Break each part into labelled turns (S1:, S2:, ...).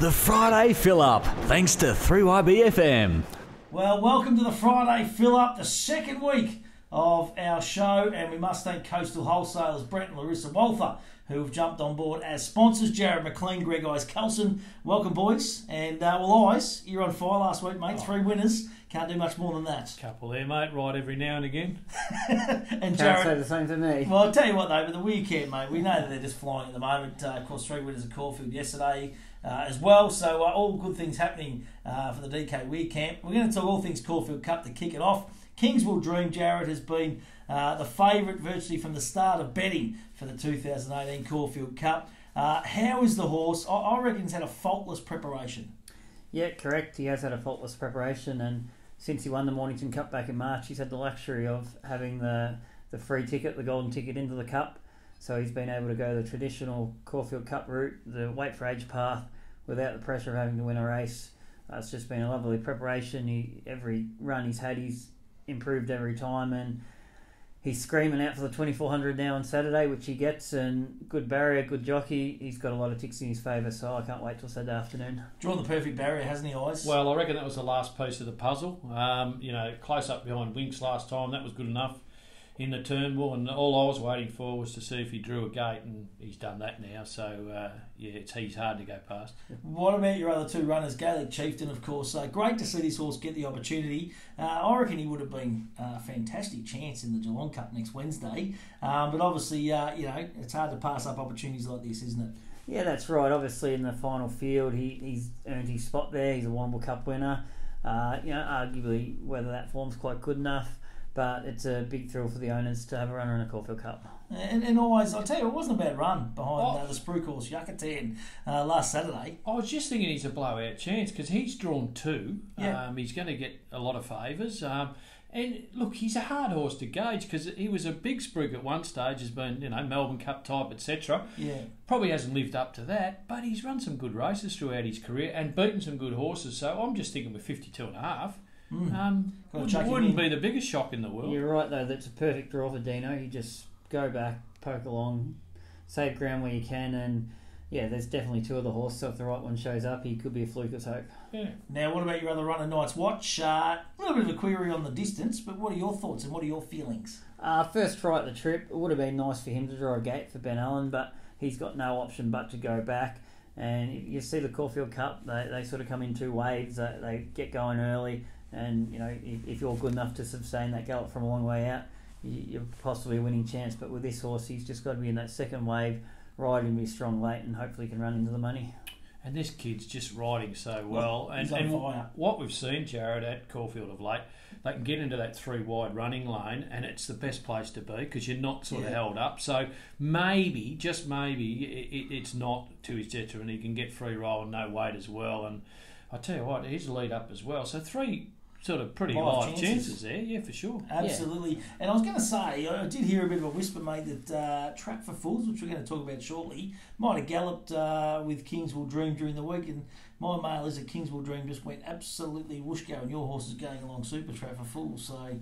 S1: The Friday fill up, thanks to 3YBFM.
S2: Well, welcome to the Friday fill up, the second week of our show, and we must thank Coastal Wholesalers Brett and Larissa Walther who have jumped on board as sponsors. Jared McLean, Greg Eyes Kelson, welcome boys. And uh, well, Eyes, you're on fire last week, mate. Three winners. Can't do much more than that.
S3: Couple there, mate. Right every now and again.
S2: and
S4: Can't
S2: Jared,
S4: say the same to me.
S2: Well, I'll tell you what though, with the weekend, mate, we know that they're just flying at the moment. Uh, of course, three winners at Caulfield yesterday uh, as well. So uh, all good things happening uh, for the DK Weir camp. We're going to talk all things Caulfield Cup to kick it off. Kingswood Dream, Jared has been uh, the favourite virtually from the start of betting for the 2018 Caulfield Cup. Uh, how is the horse? I, I reckon he's had a faultless preparation.
S4: Yeah, correct. He has had a faultless preparation, and since he won the Mornington Cup back in March, he's had the luxury of having the the free ticket, the golden ticket into the Cup. So he's been able to go the traditional Caulfield Cup route, the wait for age path, without the pressure of having to win a race. Uh, it's just been a lovely preparation. He every run he's had, he's improved every time, and he's screaming out for the 2400 now on Saturday, which he gets, and good barrier, good jockey. He's got a lot of ticks in his favour, so I can't wait till Saturday afternoon.
S2: Drawn the perfect barrier, hasn't he, Eyes?
S3: Well, I reckon that was the last piece of the puzzle. Um, you know, close up behind Winks last time, that was good enough in the Turnbull, and all I was waiting for was to see if he drew a gate, and he's done that now. So uh, yeah, it's he's hard to go past.
S2: What about your other two runners? Gaelic Chieftain, of course. Uh, great to see this horse get the opportunity. Uh, I reckon he would have been a fantastic chance in the Geelong Cup next Wednesday. Um, but obviously, uh, you know, it's hard to pass up opportunities like this, isn't it?
S4: Yeah, that's right. Obviously, in the final field, he, he's earned his spot there. He's a Warrnambool Cup winner. Uh, you know, arguably whether that form's quite good enough, but it's a big thrill for the owners to have a runner in a Caulfield Cup.
S2: And, and always, I'll tell you, it wasn't a bad run behind
S3: Oh.
S2: uh, the Spruik horse Yucatan uh, last Saturday.
S3: I was just thinking he's a blowout chance because he's drawn two.
S2: Yeah.
S3: Um, he's going to get a lot of favours. Um, and look, he's a hard horse to gauge because he was a big spruik at one stage, has been you know Melbourne Cup type, etc.
S2: Yeah.
S3: Probably hasn't lived up to that, but he's run some good races throughout his career and beaten some good horses. So I'm just thinking with 52 and a half,
S2: Mm.
S3: um,
S2: Gotta
S3: would,
S2: chuck him
S3: wouldn't be the biggest shock in the world.
S4: You're right, though, that's a perfect draw for Dino. You just go back, poke along, save ground where you can, and yeah, there's definitely two of the horse. So if the right one shows up, he could be a fluke of hope.
S3: Yeah.
S2: Now, what about your other runner, Night's Watch? Uh, a little bit of a query on the distance, but what are your thoughts and what are your feelings?
S4: Uh, first try at the trip, it would have been nice for him to draw a gate for Ben Allen, but he's got no option but to go back. And you see the Caulfield Cup, they, they sort of come in two waves. They, they get going early, and you know if, if you're good enough to sustain that gallop from a long way out, you, you're possibly a winning chance. But with this horse, he's just got to be in that second wave, ride and be strong late, and hopefully can run into the money.
S3: And this kid's just riding so well.
S2: He's
S3: and and what we've seen, Jared, at Caulfield of late, they can get into that three wide running lane, and it's the best place to be because you're not sort of held up. So maybe, just maybe, it, it, it's not to his detriment. He can get free roll and no weight as well. And I tell you what, he's a lead up as well. So three sort of pretty
S2: Live
S3: live
S2: chances.
S3: chances. there, yeah, for sure.
S2: Absolutely. And I was going to say, I did hear a bit of a whisper, mate, that uh, Trap for Fools, which we're going to talk about shortly, might have galloped uh, with Kings Will Dream during the week. And my mail is that Kings Will Dream just went absolutely whoosh-go, and your horse is going along super Trap for Fools. So,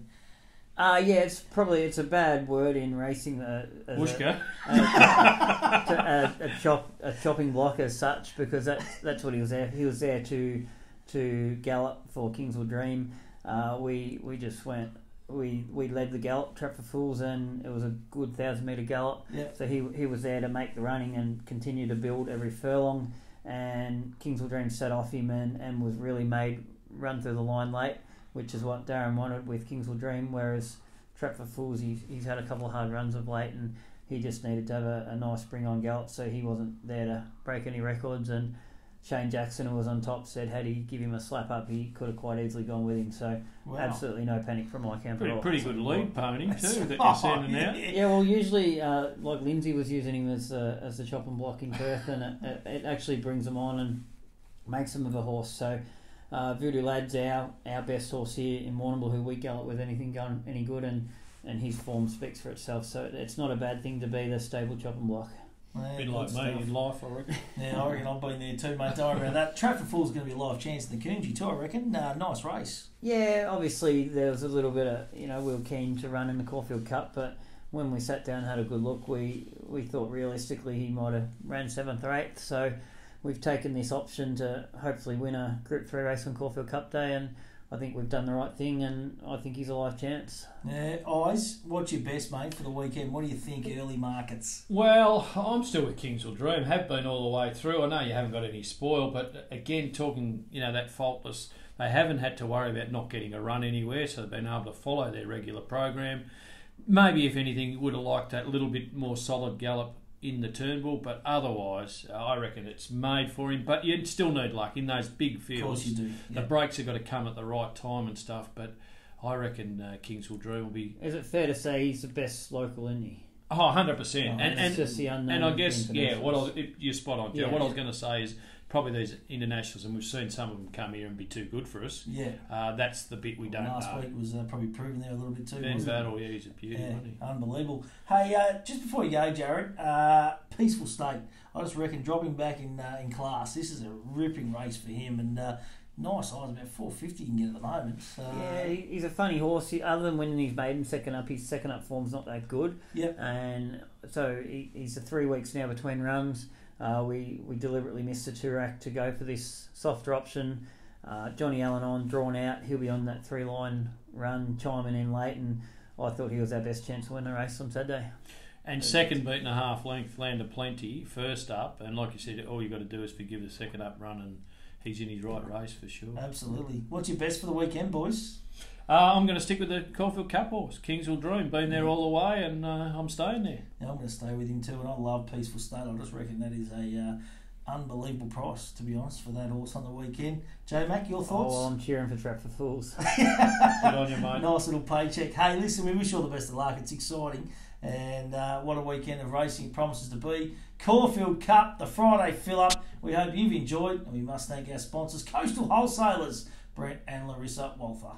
S4: Uh, yeah, it's probably it's a bad word in racing. The as a-
S3: Wooshka.
S4: a, a, a chop a chopping block as such because that's that's what he was there. He was there to to gallop for Kings Will Dream. Uh, we we just went. We, we led the gallop trap for fools and it was a good thousand meter gallop.
S2: yeah.
S4: So he he was there to make the running and continue to build every furlong. And Kings Will Dream set off him and, and was really made run through the line late, which is what Darren wanted with Kings Will Dream. Whereas Trap for Fools, he's, he's had a couple of hard runs of late and he just needed to have a, a nice spring on gallop, so he wasn't there to break any records. And Shane Jackson, who was on top, said had he give him a slap up, he could have quite easily gone with him. So
S2: Wow.
S4: absolutely no panic from my camp at all.
S3: pretty good lead pony, too, that you're sending out.
S2: yeah.
S4: Well, usually, uh, like Lindsay was using him as uh, as the chop and block in Perth, and it, it, it actually brings him on and makes him of a horse. So, uh, Voodoo Lad's our our best horse here in Warrnambool, who we gallop with anything going any good, and and his form speaks for itself. So it's not a bad thing to be the stable chop and block.
S2: Yeah,
S3: Bit
S2: good
S3: like me
S2: stuff.
S3: in life, I reckon.
S2: Yeah, I reckon I've been there too, mate. Don't worry about that. Trap for Fools is going to be a live chance in the Coongy too, I reckon. Uh, nice race.
S4: Yeah, obviously there was a little bit of you know we were keen to run in the Caulfield Cup, but when we sat down and had a good look, we we thought realistically he might have ran seventh or eighth. So we've taken this option to hopefully win a Group Three race on Caulfield Cup Day, and I think we've done the right thing, and I think he's a life chance.
S2: Yeah, eyes. What's your best, mate, for the weekend? What do you think? Early markets.
S3: Well, I'm still with Kings Will Dream. Have been all the way through. I know you haven't got any spoil, but again, talking, you know, that faultless. They haven't had to worry about not getting a run anywhere, so they've been able to follow their regular program. Maybe, if anything, would have liked that little bit more solid gallop in the Turnbull, but otherwise, I reckon it's made for him. But you still need luck in those big fields.
S2: Of course you do.
S3: The
S2: Yeah.
S3: breaks have got to come at the right time and stuff. But I reckon uh, Kingswell Drew will be
S4: Is it fair to say he's the best local, isn't he?
S3: oh, 100 percent.
S4: Oh,
S3: And and
S4: just the unknown
S3: and I
S4: of
S3: guess yeah, what I was, you're spot on. Joe.
S4: Yeah.
S3: What I was going to say is probably these internationals, and we've seen some of them come here and be too good for us.
S2: Yeah.
S3: Uh, that's the bit we don't
S2: Last
S3: know.
S2: week was uh, probably proven there a little bit too.
S3: Ben
S2: wasn't?
S3: Battle, yeah, he's a beauty,
S2: Yeah,
S3: wasn't he?
S2: unbelievable. Hey, uh, just before you go, Jared, uh, peaceful state. I just reckon dropping back in uh, in class. This is a ripping race for him, and uh, nice odds about four fifty you can get at the moment. Uh,
S4: Yeah, he's a funny horse. He, other than winning his maiden second up, his second up form's not that good.
S2: Yep.
S4: And so he, he's a three weeks now between runs. Uh, we we deliberately missed a Toorak to go for this softer option. Uh, Johnny Allen on, drawn out. He'll be on that three line run, chiming in late, and I thought he was our best chance to win the race on Saturday.
S3: And second beaten a half length, land of plenty, first up, and like you said, all you've got to do is forgive the second up run, and he's in his right race for sure.
S2: Absolutely. What's your best for the weekend, boys?
S3: Uh, I'm going to stick with the Caulfield Cup horse, Kings Will Dream. Been there all the way, and uh, I'm staying there.
S2: Yeah, I'm going to stay with him too, and I love Peaceful State. I just reckon that is a uh, unbelievable price, to be honest, for that horse on the weekend. J Mac, your
S4: Oh,
S2: thoughts?
S4: well, I'm cheering for Trap for Fools.
S3: Good on you, mate.
S2: Nice little paycheck. Hey, listen, we wish you all the best of luck. It's exciting. And uh, what a weekend of racing it promises to be. Caulfield Cup, the Friday fill up. We hope you've enjoyed, and we must thank our sponsors, Coastal Wholesalers, Brent and Larissa Walther.